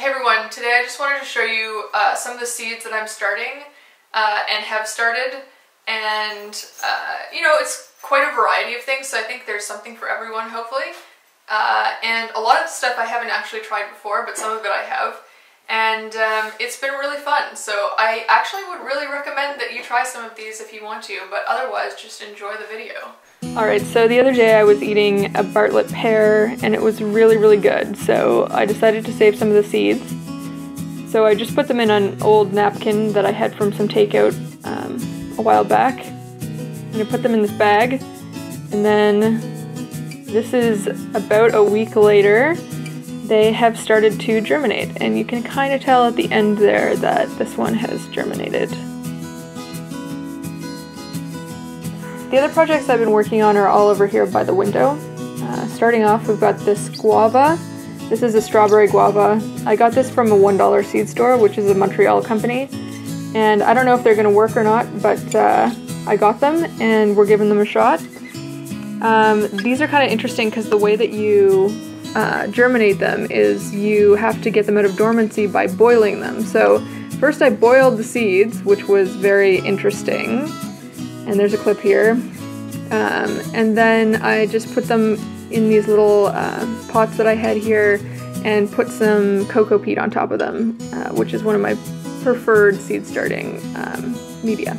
Hey everyone, today I just wanted to show you uh, some of the seeds that I'm starting uh, and have started. And uh, you know it's quite a variety of things so I think there's something for everyone hopefully. Uh, and a lot of stuff I haven't actually tried before but some of it I have and um, it's been really fun so I actually would really recommend that you try some of these if you want to but otherwise just enjoy the video. Alright, so the other day I was eating a Bartlett pear and it was really, really good, so I decided to save some of the seeds. So I just put them in an old napkin that I had from some takeout um, a while back. And I put them in this bag. And then this is about a week later. They have started to germinate, and you can kind of tell at the end there that this one has germinated. The other projects I've been working on are all over here by the window. Uh, starting off, we've got this guava. This is a strawberry guava. I got this from a $1 seed store, which is a Montreal company. And I don't know if they're gonna work or not, but uh, I got them and we're giving them a shot. Um, these are kind of interesting because the way that you uh, germinate them is you have to get them out of dormancy by boiling them. So first I boiled the seeds, which was very interesting and there's a clip here. Um, and then I just put them in these little uh, pots that I had here and put some coco peat on top of them, uh, which is one of my preferred seed starting um, media.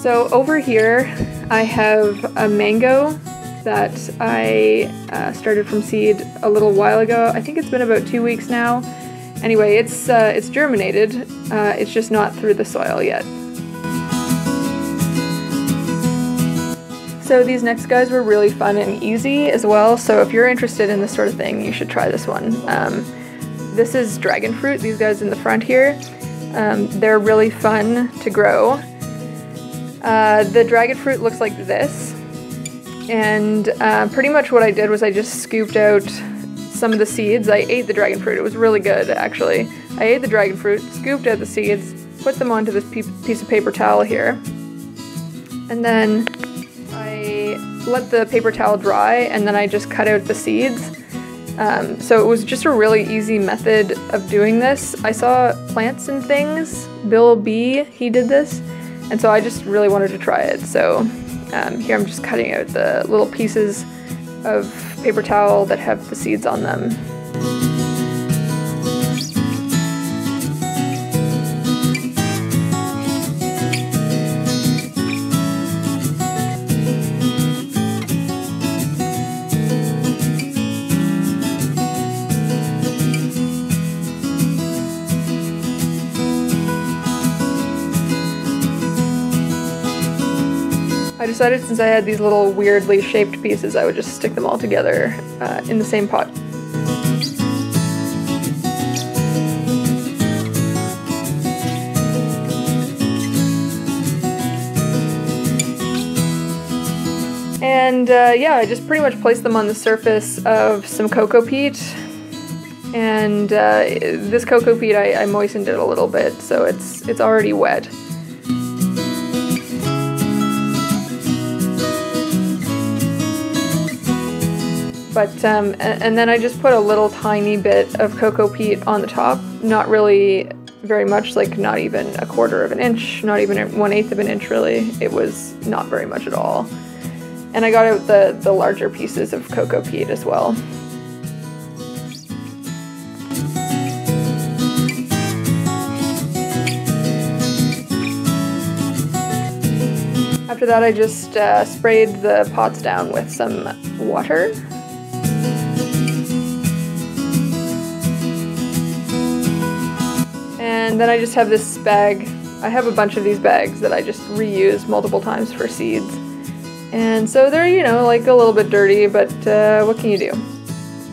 So over here I have a mango that I uh, started from seed a little while ago. I think it's been about two weeks now. Anyway, it's uh, it's germinated. Uh, it's just not through the soil yet. So these next guys were really fun and easy as well. So if you're interested in this sort of thing, you should try this one. Um, this is dragon fruit. These guys in the front here. Um, they're really fun to grow. Uh, the dragon fruit looks like this. And uh, pretty much what I did was I just scooped out some of the seeds. I ate the dragon fruit. It was really good, actually. I ate the dragon fruit, scooped out the seeds, put them onto this piece of paper towel here. And then I let the paper towel dry, and then I just cut out the seeds. Um, so it was just a really easy method of doing this. I saw Plants and Things, Bill B, he did this, and so I just really wanted to try it. So um, here I'm just cutting out the little pieces of paper towel that have the seeds on them. I decided since I had these little weirdly shaped pieces, I would just stick them all together uh, in the same pot. And uh, yeah, I just pretty much placed them on the surface of some coco peat. And uh, this coco peat, I, I moistened it a little bit, so it's it's already wet. But, um, and then I just put a little tiny bit of coco peat on the top, not really very much, like not even a quarter of an inch, not even one eighth of an inch really. It was not very much at all. And I got out the, the larger pieces of coco peat as well. After that I just uh, sprayed the pots down with some water And then I just have this bag. I have a bunch of these bags that I just reuse multiple times for seeds. And so they're, you know, like a little bit dirty, but uh, what can you do?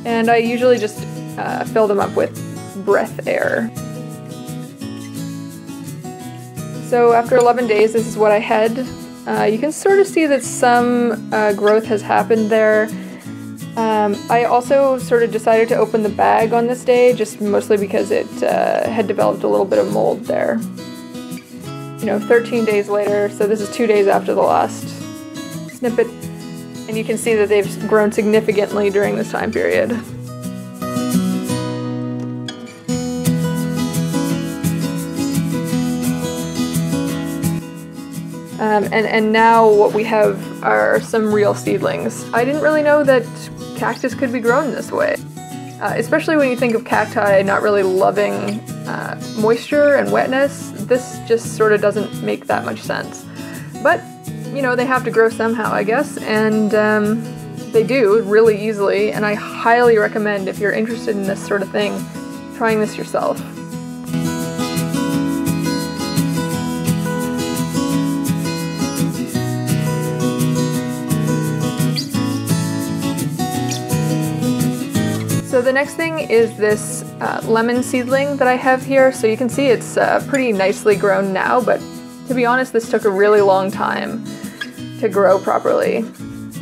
And I usually just uh, fill them up with breath air. So after 11 days, this is what I had. Uh, you can sort of see that some uh, growth has happened there. Um, I also sort of decided to open the bag on this day, just mostly because it uh, had developed a little bit of mold there. you know, 13 days later, so this is two days after the last snippet, and you can see that they've grown significantly during this time period. Um, and, and now what we have are some real seedlings. I didn't really know that cactus could be grown this way, uh, especially when you think of cacti not really loving uh, moisture and wetness. This just sort of doesn't make that much sense. But, you know, they have to grow somehow, I guess, and um, they do really easily, and I highly recommend if you're interested in this sort of thing, trying this yourself. So the next thing is this uh, lemon seedling that I have here. So you can see it's uh, pretty nicely grown now, but to be honest, this took a really long time to grow properly.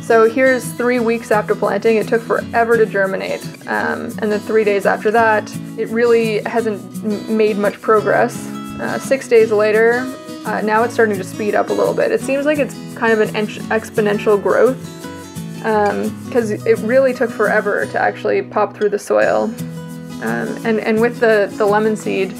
So here's three weeks after planting. It took forever to germinate. Um, and then three days after that, it really hasn't made much progress. Uh, six days later, uh, now it's starting to speed up a little bit. It seems like it's kind of an exponential growth because um, it really took forever to actually pop through the soil. Um, and, and with the, the lemon seed,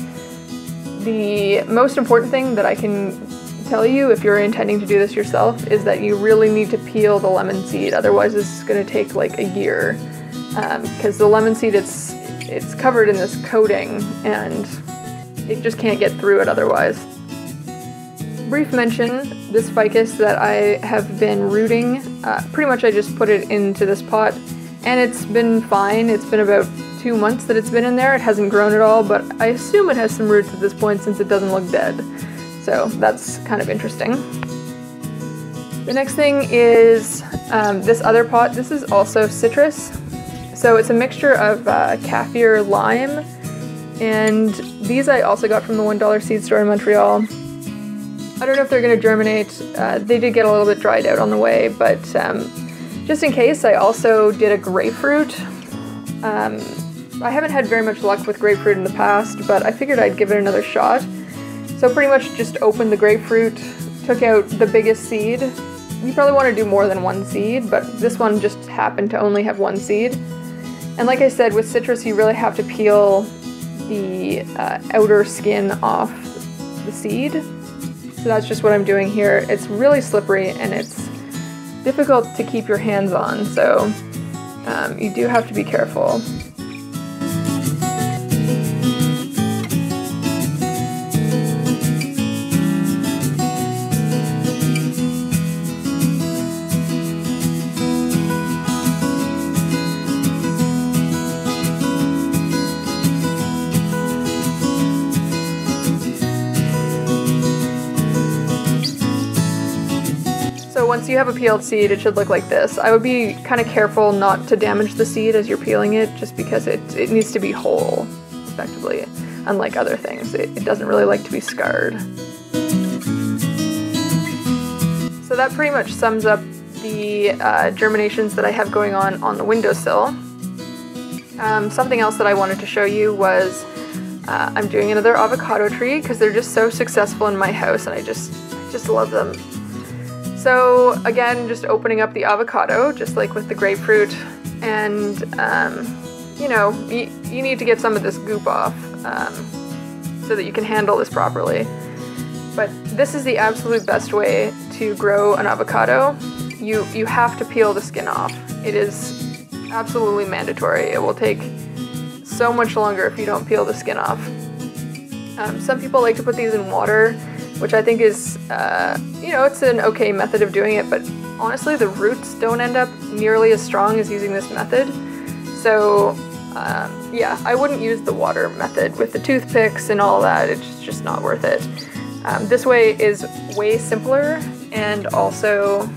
the most important thing that I can tell you if you're intending to do this yourself is that you really need to peel the lemon seed, otherwise this is going to take like a year. Because um, the lemon seed, it's, it's covered in this coating and it just can't get through it otherwise brief mention, this ficus that I have been rooting, uh, pretty much I just put it into this pot and it's been fine. It's been about two months that it's been in there. It hasn't grown at all, but I assume it has some roots at this point since it doesn't look dead. So that's kind of interesting. The next thing is um, this other pot. This is also citrus. So it's a mixture of uh, kaffir lime, and these I also got from the $1 seed store in Montreal. I don't know if they're going to germinate. Uh, they did get a little bit dried out on the way, but um, just in case, I also did a grapefruit. Um, I haven't had very much luck with grapefruit in the past, but I figured I'd give it another shot. So pretty much just opened the grapefruit, took out the biggest seed. You probably want to do more than one seed, but this one just happened to only have one seed. And like I said, with citrus, you really have to peel the uh, outer skin off the seed so that's just what I'm doing here. It's really slippery and it's difficult to keep your hands on, so um, you do have to be careful. Once you have a peeled seed, it should look like this. I would be kind of careful not to damage the seed as you're peeling it, just because it, it needs to be whole, effectively, unlike other things. It, it doesn't really like to be scarred. So that pretty much sums up the uh, germinations that I have going on on the windowsill. Um, something else that I wanted to show you was uh, I'm doing another avocado tree because they're just so successful in my house and I just, I just love them. So again, just opening up the avocado, just like with the grapefruit, and um, you know, you, you, need to get some of this goop off um, so that you can handle this properly. But this is the absolute best way to grow an avocado. You, you have to peel the skin off. It is absolutely mandatory. It will take so much longer if you don't peel the skin off. Um, some people like to put these in water which I think is, uh, you know, it's an okay method of doing it, but honestly, the roots don't end up nearly as strong as using this method. So, um, yeah, I wouldn't use the water method with the toothpicks and all that. It's just not worth it. Um, this way is way simpler and also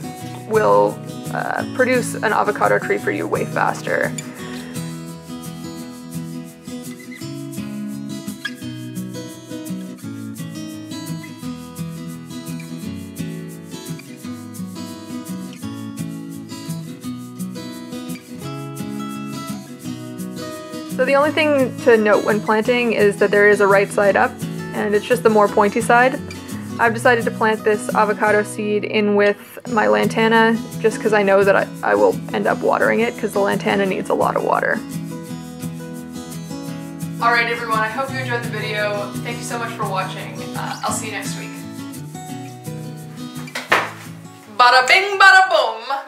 will uh, produce an avocado tree for you way faster. So the only thing to note when planting is that there is a right side up, and it's just the more pointy side. I've decided to plant this avocado seed in with my lantana just because I know that I, I will end up watering it because the lantana needs a lot of water. Alright everyone, I hope you enjoyed the video. Thank you so much for watching. Uh, I'll see you next week. Bada bing, bada boom!